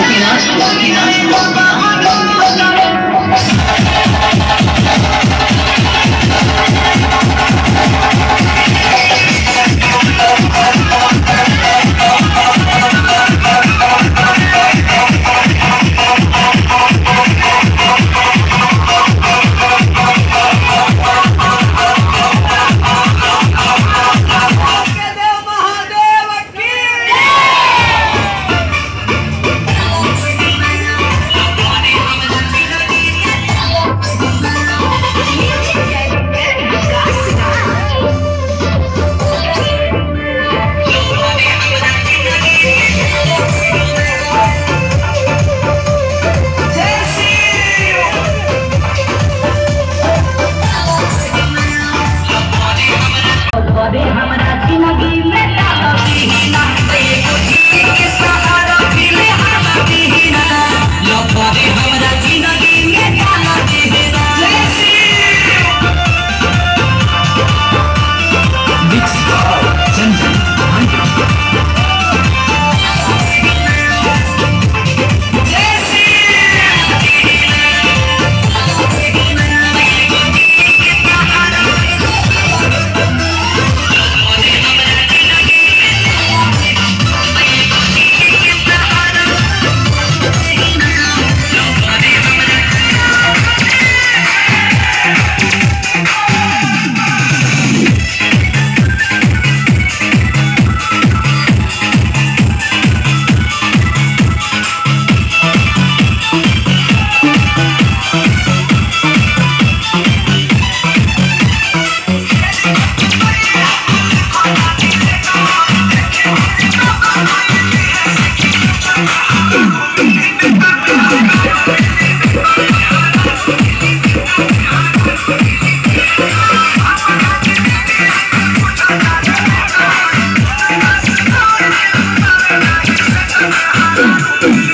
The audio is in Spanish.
Gopinas, Boom!